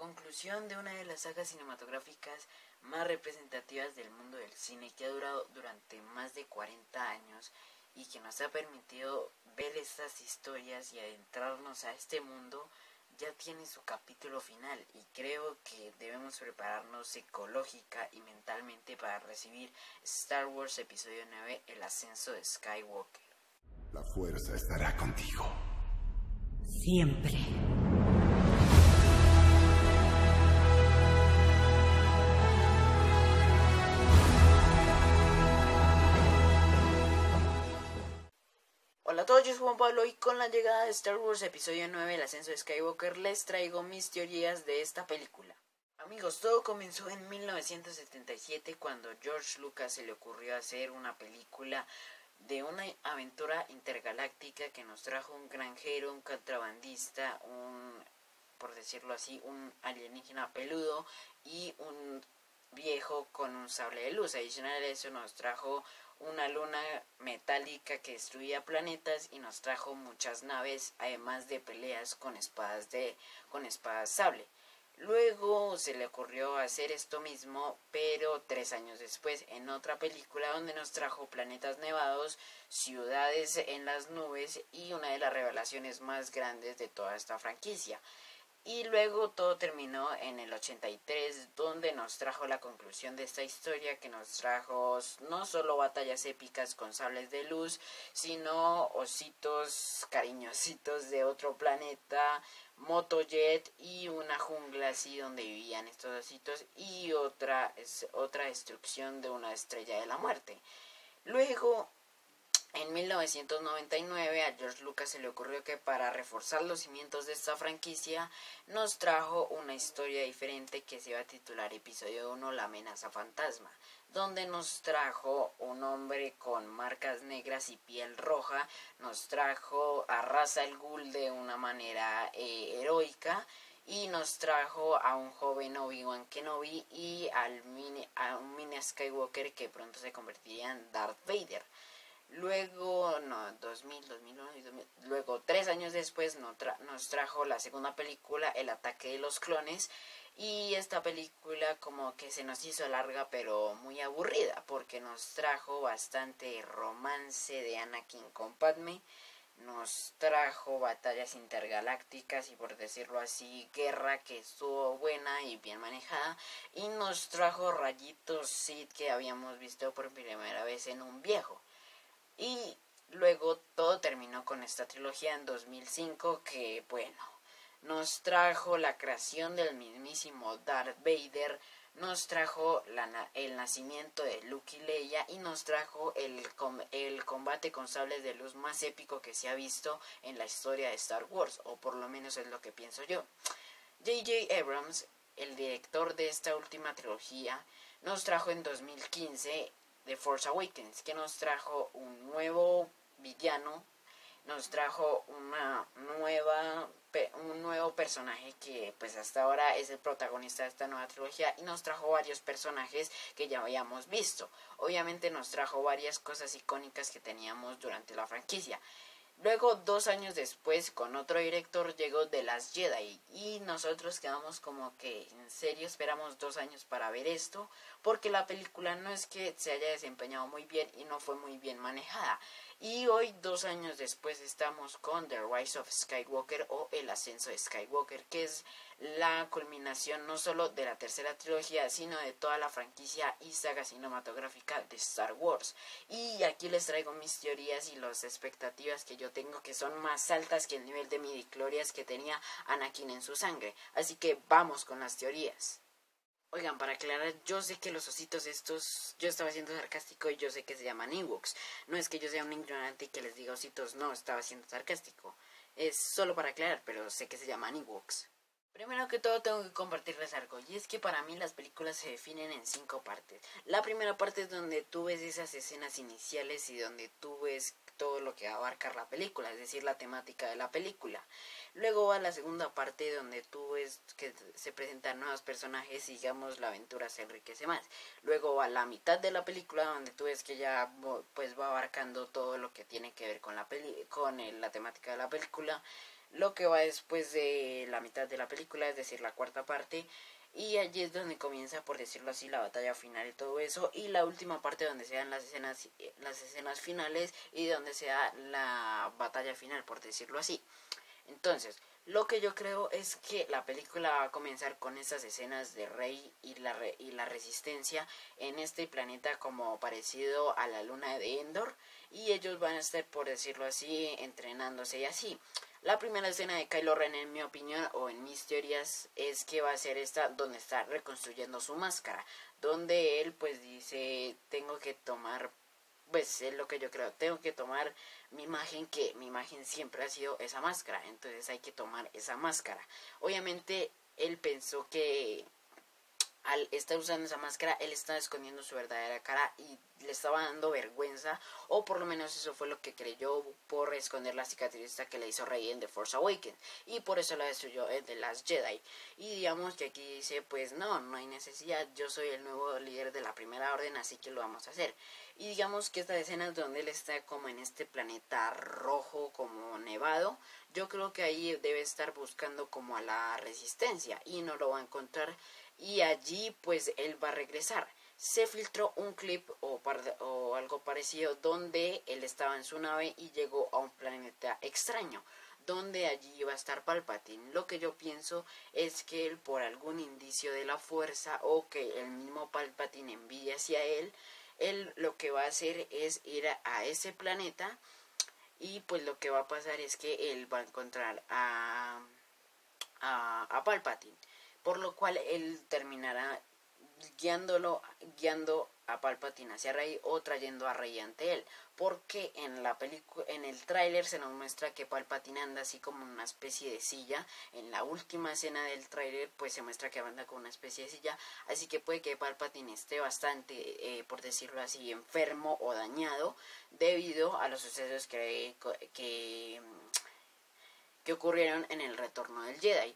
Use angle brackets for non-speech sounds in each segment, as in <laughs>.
conclusión de una de las sagas cinematográficas más representativas del mundo del cine que ha durado durante más de 40 años y que nos ha permitido ver estas historias y adentrarnos a este mundo ya tiene su capítulo final y creo que debemos prepararnos psicológica y mentalmente para recibir Star Wars Episodio 9, el ascenso de Skywalker. La fuerza estará contigo. Siempre. Hola a todos, yo soy Juan Pablo y con la llegada de Star Wars Episodio 9, el ascenso de Skywalker, les traigo mis teorías de esta película. Amigos, todo comenzó en 1977 cuando George Lucas se le ocurrió hacer una película de una aventura intergaláctica que nos trajo un granjero, un contrabandista, un, por decirlo así, un alienígena peludo y un viejo con un sable de luz. Adicional a eso nos trajo una luna metálica que destruía planetas y nos trajo muchas naves, además de peleas con espadas de con espadas sable. Luego se le ocurrió hacer esto mismo, pero tres años después, en otra película donde nos trajo planetas nevados, ciudades en las nubes y una de las revelaciones más grandes de toda esta franquicia. Y luego todo terminó en el 83, donde nos trajo la conclusión de esta historia, que nos trajo no solo batallas épicas con sables de luz, sino ositos cariñositos de otro planeta, motojet y una jungla así donde vivían estos ositos y otra, otra destrucción de una estrella de la muerte. Luego en 1999 a George Lucas se le ocurrió que para reforzar los cimientos de esta franquicia nos trajo una historia diferente que se iba a titular Episodio 1 La amenaza fantasma, donde nos trajo un hombre con marcas negras y piel roja, nos trajo a Raza el Ghul de una manera eh, heroica y nos trajo a un joven Obi-Wan Kenobi y al a un mini Skywalker que pronto se convertiría en Darth Vader. Luego, no, 2000, 2001 y 2000, luego tres años después nos, nos trajo la segunda película, El ataque de los clones, y esta película como que se nos hizo larga pero muy aburrida porque nos trajo bastante romance de Anakin con Padme, nos trajo batallas intergalácticas y por decirlo así, guerra que estuvo buena y bien manejada y nos trajo rayitos Sith que habíamos visto por primera vez en un viejo. Y luego todo terminó con esta trilogía en 2005 que, bueno, nos trajo la creación del mismísimo Darth Vader, nos trajo el nacimiento de Luke y Leia y nos trajo el, el combate con sables de luz más épico que se ha visto en la historia de Star Wars, o por lo menos es lo que pienso yo. J.J. Abrams, el director de esta última trilogía, nos trajo en 2015 The Force Awakens, que nos trajo un nuevo villano, nos trajo una nueva un nuevo personaje que pues hasta ahora es el protagonista de esta nueva trilogía y nos trajo varios personajes que ya habíamos visto. Obviamente nos trajo varias cosas icónicas que teníamos durante la franquicia. Luego, dos años después, con otro director llegó The Last Jedi y nosotros quedamos como que en serio esperamos dos años para ver esto porque la película no es que se haya desempeñado muy bien y no fue muy bien manejada. Y hoy, dos años después, estamos con The Rise of Skywalker o El Ascenso de Skywalker, que es la culminación no solo de la tercera trilogía, sino de toda la franquicia y saga cinematográfica de Star Wars. Y aquí les traigo mis teorías y las expectativas que yo tengo, que son más altas que el nivel de midichlorias que tenía Anakin en su sangre. Así que vamos con las teorías. Oigan, para aclarar, yo sé que los ositos estos, yo estaba siendo sarcástico y yo sé que se llaman Ewoks. No es que yo sea un ignorante y que les diga ositos, no, estaba siendo sarcástico. Es solo para aclarar, pero sé que se llaman Ewoks. Primero que todo tengo que compartirles algo, y es que para mí las películas se definen en cinco partes. La primera parte es donde tú ves esas escenas iniciales y donde tú ves todo lo que abarca la película, es decir, la temática de la película. Luego va la segunda parte donde tú ves que se presentan nuevos personajes y digamos la aventura se enriquece más. Luego va la mitad de la película donde tú ves que ya pues va abarcando todo lo que tiene que ver con la peli con la temática de la película. lo que va después de la mitad de la película, es decir, la cuarta parte. Y allí es donde comienza, por decirlo así, la batalla final y todo eso. Y la última parte donde se dan las escenas, las escenas finales y donde se da la batalla final, por decirlo así. Entonces, lo que yo creo es que la película va a comenzar con esas escenas de Rey y la, y la resistencia en este planeta como parecido a la luna de Endor. Y ellos van a estar, por decirlo así, entrenándose y así. La primera escena de Kylo Ren, en mi opinión, o en mis teorías, es que va a ser esta donde está reconstruyendo su máscara. Donde él pues dice, tengo que tomar, pues es lo que yo creo, tengo que tomar mi imagen, que mi imagen siempre ha sido esa máscara. Entonces hay que tomar esa máscara. Obviamente él pensó que al estar usando esa máscara, él estaba escondiendo su verdadera cara y le estaba dando vergüenza, o por lo menos eso fue lo que creyó por esconder la cicatriz que le hizo Rey en The Force Awakens, y por eso la destruyó en The Last Jedi. Y digamos que aquí dice, pues no, no hay necesidad, yo soy el nuevo líder de la primera orden, así que lo vamos a hacer. Y digamos que esta escena es donde él está como en este planeta rojo, como nevado, yo creo que ahí debe estar buscando como a la resistencia, y no lo va a encontrar y allí pues él va a regresar. Se filtró un clip o, o, algo parecido donde él estaba en su nave y llegó a un planeta extraño donde allí iba a estar Palpatine. Lo que yo pienso es que él por algún indicio de la fuerza o que el mismo Palpatine envidia hacia él, él lo que va a hacer es ir a, ese planeta y pues lo que va a pasar es que él va a encontrar a, a, a Palpatine por lo cual él terminará guiándolo, guiando a Palpatine hacia Rey o trayendo a Rey ante él, porque en la película, en el tráiler se nos muestra que Palpatine anda así como una especie de silla, en la última escena del tráiler pues se muestra que anda con una especie de silla, así que puede que Palpatine esté bastante, eh, por decirlo así, enfermo o dañado debido a los sucesos que, que, que ocurrieron en el retorno del Jedi.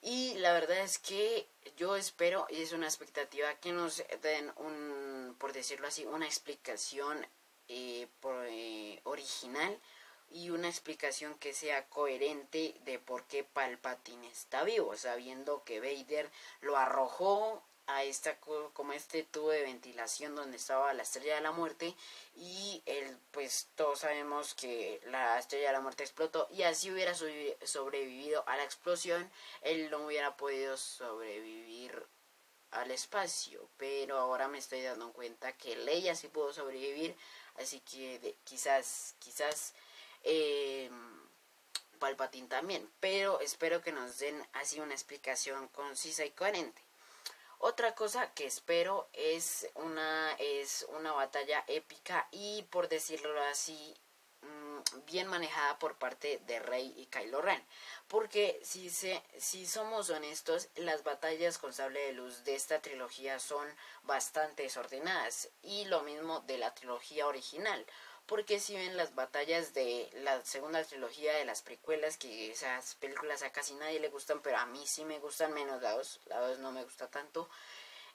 Y la verdad es que yo espero, y es una expectativa, que nos den un, por decirlo así, una explicación eh, eh, original y una explicación que sea coherente de por qué Palpatine está vivo, sabiendo que Vader lo arrojó a esta como este tubo de ventilación donde estaba la estrella de la muerte y él pues todos sabemos que la estrella de la muerte explotó y así hubiera sobrevivido a la explosión él no hubiera podido sobrevivir al espacio pero ahora me estoy dando cuenta que Leia sí pudo sobrevivir así que quizás quizás eh, Palpatine también pero espero que nos den así una explicación concisa y coherente otra cosa que espero es una, es una batalla épica y por decirlo así mm, bien manejada por parte de Rey y Kylo Ren. Porque si, se, si somos honestos, las batallas con sable de luz de esta trilogía son bastante desordenadas. Y lo mismo de la trilogía original porque si ven las batallas de la segunda trilogía de las precuelas, que esas películas a casi nadie le gustan, pero a mí sí me gustan menos, la dos, la dos no me gusta tanto.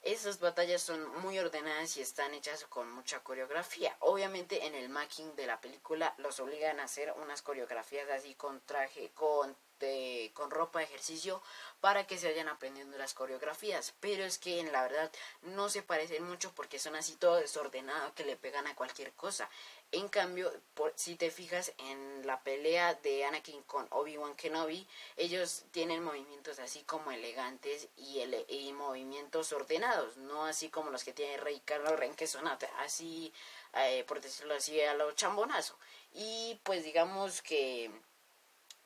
Esas batallas son muy ordenadas y están hechas con mucha coreografía. Obviamente en el making de la película los obligan a hacer unas coreografías así con traje, con con ropa de ejercicio para que se vayan aprendiendo las coreografías. Pero es que en la verdad no se parecen mucho porque son así todo desordenado que le pegan a cualquier cosa. En cambio, por, si te fijas en la pelea de Anakin con Obi-Wan Kenobi, ellos tienen movimientos así como elegantes y, y movimientos ordenados, no así como los que tiene Rey Carlos Ren, que son así, eh, por decirlo así, a lo chambonazo. Y pues digamos que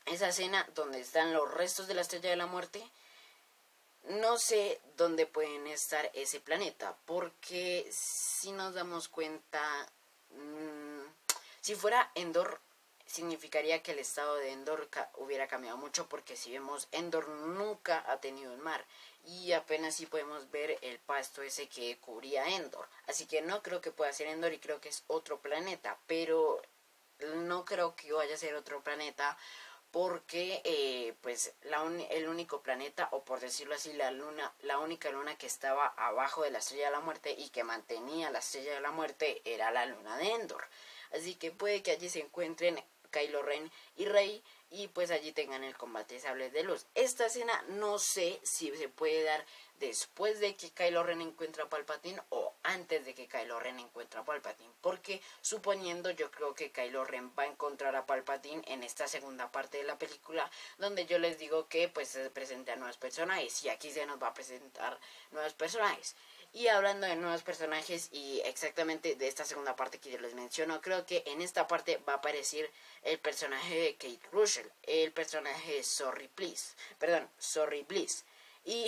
esa escena donde están los restos de la estrella de la muerte, no sé dónde pueden estar ese planeta, porque si nos damos cuenta, si fuera Endor, significaría que el estado de Endor hubiera cambiado mucho, porque si vemos, Endor nunca ha tenido un mar, y apenas si podemos ver el pasto ese que cubría Endor. Así que no creo que pueda ser Endor y creo que es otro planeta, pero no creo que vaya a ser otro planeta porque eh, pues la el único planeta o por decirlo así la luna la única luna que estaba abajo de la estrella de la muerte y que mantenía la estrella de la muerte era la luna de Endor así que puede que allí se encuentren Kylo Ren y Rey y pues allí tengan el combate de sables de luz. Esta escena no sé si se puede dar después de que Kylo Ren encuentra a Palpatine o antes de que Kylo Ren encuentra a Palpatine. Porque suponiendo yo creo que Kylo Ren va a encontrar a Palpatine en esta segunda parte de la película donde yo les digo que pues se presentan nuevos personajes y aquí se nos va a presentar nuevos personajes. Y hablando de nuevos personajes y exactamente de esta segunda parte que yo les menciono, creo que en esta parte va a aparecer el personaje de Kate Russell, el personaje de Sorry Please, perdón, Sorry Bliss. Y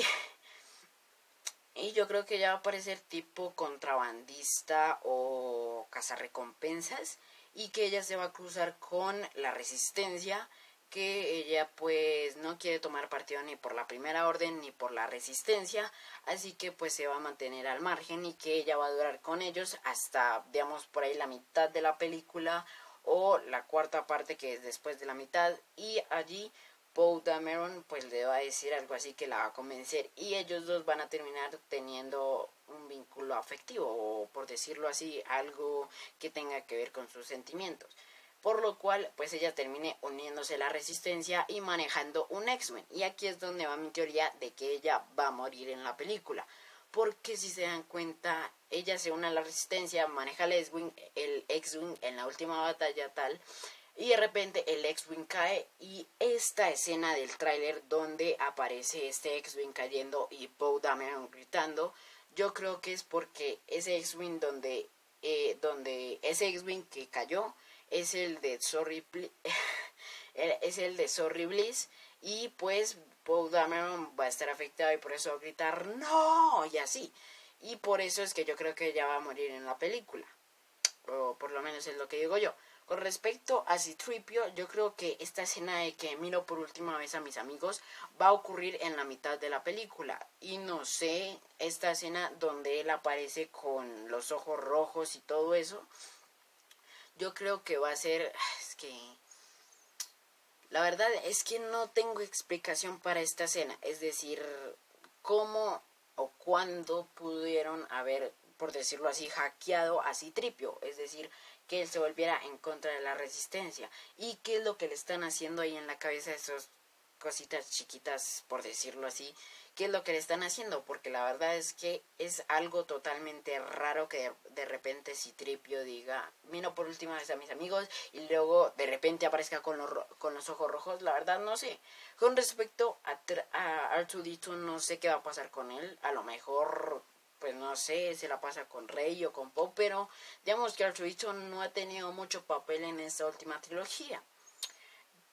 y yo creo que ella va a aparecer tipo contrabandista o cazarrecompensas. Y que ella se va a cruzar con la resistencia. Que ella pues no quiere tomar partido ni por la primera orden ni por la resistencia. Así que pues se va a mantener al margen y que ella va a durar con ellos hasta digamos por ahí la mitad de la película o la cuarta parte que es después de la mitad. Y allí Poe Dameron pues le va a decir algo así que la va a convencer y ellos dos van a terminar teniendo un vínculo afectivo o por decirlo así algo que tenga que ver con sus sentimientos por lo cual pues ella termine uniéndose a la resistencia y manejando un X-Men. Y aquí es donde va mi teoría de que ella va a morir en la película. Porque si se dan cuenta ella se une a la resistencia maneja el X-Wing el X-Wing en la última batalla tal y de repente el X-Wing cae. Y esta escena del tráiler donde aparece este X-Wing cayendo y Poe Dameron gritando, yo creo que es porque ese X-Wing donde, eh, donde ese X-Wing que cayó es el de Sorry <laughs> es el de Sorry Bliss y pues Poe Dameron va a estar afectado y por eso va a gritar no y así y por eso es que yo creo que ella va a morir en la película o por lo menos es lo que digo yo con respecto a Citripio, yo creo que esta escena de que miro por última vez a mis amigos va a ocurrir en la mitad de la película. Y no sé, esta escena donde él aparece con los ojos rojos y todo eso, yo creo que va a ser... Es que... La verdad es que no tengo explicación para esta escena. Es decir, cómo o cuándo pudieron haber, por decirlo así, hackeado a Citripio. Es decir, que él se volviera en contra de la resistencia. ¿Y qué es lo que le están haciendo ahí en la cabeza esas cositas chiquitas, por decirlo así? ¿Qué es lo que le están haciendo? Porque la verdad es que es algo totalmente raro que de, repente Citripio diga, vino por última vez a mis amigos y luego de repente aparezca con los, con los ojos rojos. La verdad no sé. Con respecto a, a Artudito no sé qué va a pasar con él. A lo mejor pues no sé, se la pasa con Rey o con Poe, pero digamos que Arturito no ha tenido mucho papel en esta última trilogía.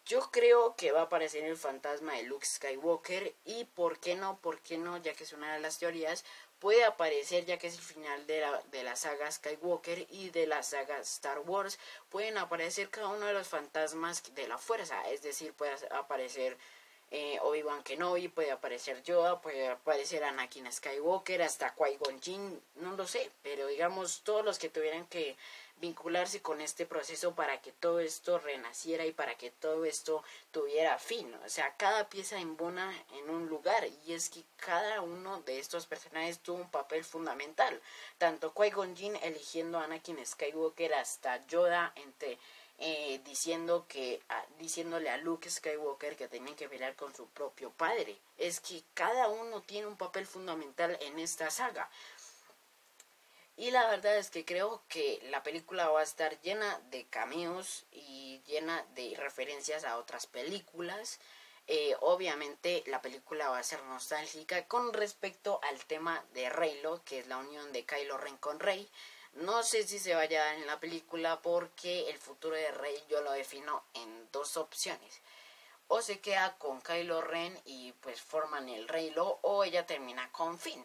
Yo creo que va a aparecer el fantasma de Luke Skywalker y por qué no, por qué no, ya que es una de las teorías, puede aparecer ya que es el final de la, de la saga Skywalker y de la saga Star Wars, pueden aparecer cada uno de los fantasmas de la fuerza, es decir, puede aparecer eh, Obi-Wan Kenobi, puede aparecer Yoda, puede aparecer Anakin Skywalker, hasta Qui-Gon no lo sé, pero digamos todos los que tuvieran que vincularse con este proceso para que todo esto renaciera y para que todo esto tuviera fin, o sea, cada pieza embona en un lugar y es que cada uno de estos personajes tuvo un papel fundamental, tanto Qui-Gon eligiendo a Anakin Skywalker hasta Yoda entre eh, diciendo que ah, diciéndole a Luke Skywalker que tenían que pelear con su propio padre. Es que cada uno tiene un papel fundamental en esta saga. Y la verdad es que creo que la película va a estar llena de cameos y llena de referencias a otras películas. Eh, obviamente la película va a ser nostálgica con respecto al tema de Reylo, que es la unión de Kylo Ren con Rey. No sé si se vaya a dar en la película porque el futuro de Rey yo lo defino en dos opciones. O se queda con Kylo Ren y pues forman el Reylo o ella termina con Finn.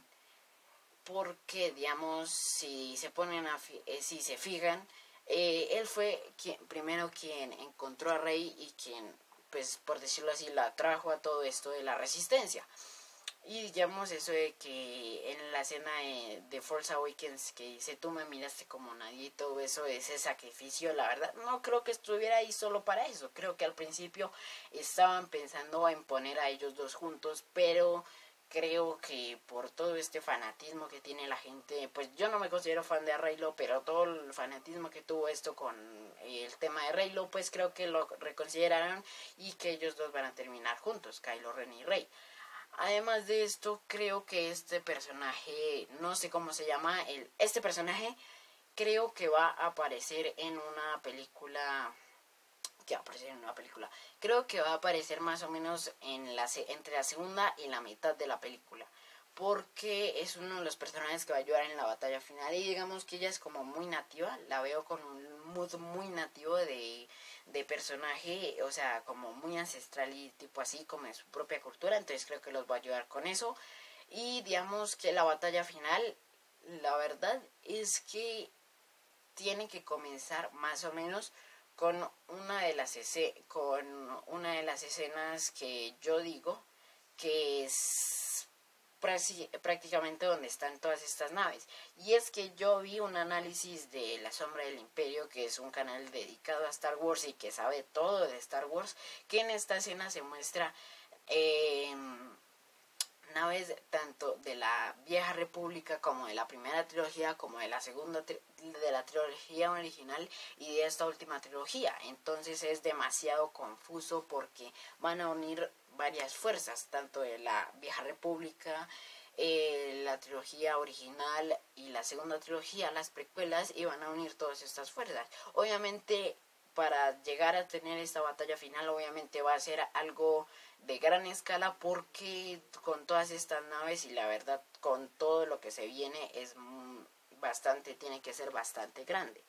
Porque, digamos, si se ponen a, eh, si se fijan, eh, él fue quien, primero quien encontró a Rey y quien, pues por decirlo así, la trajo a todo esto de la resistencia. Y digamos eso de que en la escena de, Force Awakens que dice tú me miraste como nadie y todo eso, ese sacrificio, la verdad, no creo que estuviera ahí solo para eso. Creo que al principio estaban pensando en poner a ellos dos juntos, pero creo que por todo este fanatismo que tiene la gente, pues yo no me considero fan de Raylo, pero todo el fanatismo que tuvo esto con el tema de Raylo, pues creo que lo reconsideraron y que ellos dos van a terminar juntos, Kylo Ren y Rey. Además de esto, creo que este personaje, no sé cómo se llama, el, este personaje creo que va a aparecer en una película que va a aparecer en una película. Creo que va a aparecer más o menos en la, entre la segunda y la mitad de la película. Porque es uno de los personajes que va a ayudar en la batalla final. Y digamos que ella es como muy nativa. La veo con un mood muy nativo de, de personaje. O sea, como muy ancestral y tipo así como en su propia cultura. Entonces creo que los va a ayudar con eso. Y digamos que la batalla final, la verdad es que tiene que comenzar más o menos con una de las con una de las escenas que yo digo que es prácticamente donde están todas estas naves. Y es que yo vi un análisis de La Sombra del Imperio, que es un canal dedicado a Star Wars y que sabe todo de Star Wars, que en esta escena se muestra eh, naves tanto de la vieja república como de la primera trilogía como de la segunda de la trilogía original y de esta última trilogía entonces es demasiado confuso porque van a unir varias fuerzas tanto de la vieja república eh, la trilogía original y la segunda trilogía las precuelas y van a unir todas estas fuerzas obviamente para llegar a tener esta batalla final obviamente va a ser algo de gran escala porque con todas estas naves y la verdad con todo lo que se viene es bastante, tiene que ser bastante grande.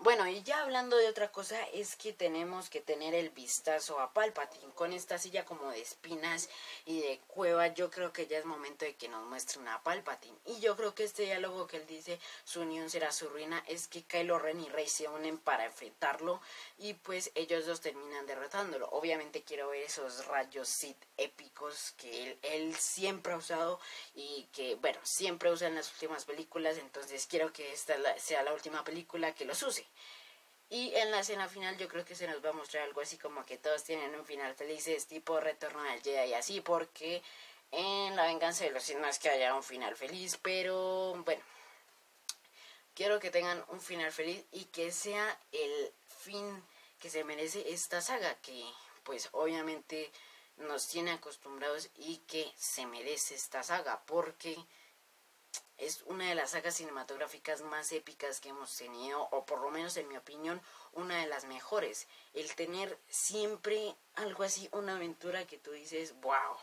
Bueno, y ya hablando de otra cosa, es que tenemos que tener el vistazo a Palpatine. Con esta silla como de espinas y de cueva, yo creo que ya es momento de que nos muestre una Palpatine. Y yo creo que este diálogo que él dice, su unión será su ruina, es que Kylo Ren y Rey se unen para enfrentarlo y pues ellos dos terminan derrotándolo. Obviamente quiero ver esos rayos Sith épicos que él, él siempre ha usado y que, bueno, siempre usa en las últimas películas, entonces quiero que esta sea la última película que los use. Y en la escena final yo creo que se nos va a mostrar algo así como que todos tienen un final feliz, tipo retorno al Jedi y así, porque en la venganza de los Sith no es que haya un final feliz, pero bueno, quiero que tengan un final feliz y que sea el fin que se merece esta saga, que pues obviamente nos tiene acostumbrados y que se merece esta saga, porque es una de las sagas cinematográficas más épicas que hemos tenido, o por lo menos en mi opinión, una de las mejores. El tener siempre algo así, una aventura que tú dices, wow,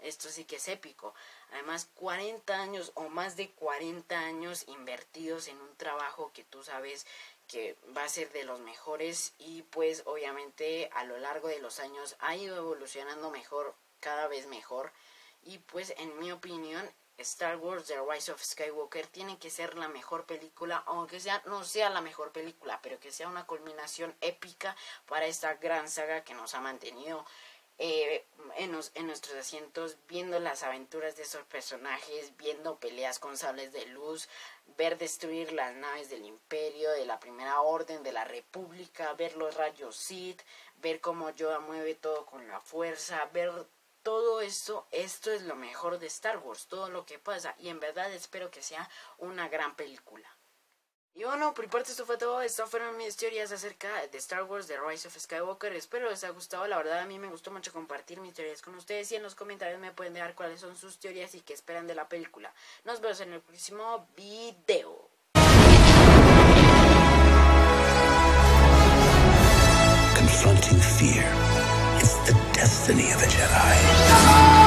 esto sí que es épico. Además, 40 años o más de 40 años invertidos en un trabajo que tú sabes que va a ser de los mejores y pues obviamente a lo largo de los años ha ido evolucionando mejor, cada vez mejor. Y pues en mi opinión Star Wars The Rise of Skywalker tiene que ser la mejor película, aunque sea no sea la mejor película, pero que sea una culminación épica para esta gran saga que nos ha mantenido eh, en, en, nuestros asientos, viendo las aventuras de esos personajes, viendo peleas con sables de luz, ver destruir las naves del Imperio, de la Primera Orden, de la República, ver los rayos Sith, ver cómo Yoda mueve todo con la fuerza, ver todo esto, esto es lo mejor de Star Wars, todo lo que pasa, y en verdad espero que sea una gran película. Y bueno, por parte esto fue todo, estas fueron mis teorías acerca de Star Wars, The Rise of Skywalker, espero les haya gustado, la verdad a mí me gustó mucho compartir mis teorías con ustedes y en los comentarios me pueden dejar cuáles son sus teorías y qué esperan de la película. Nos vemos en el próximo video. Destiny of a Jedi.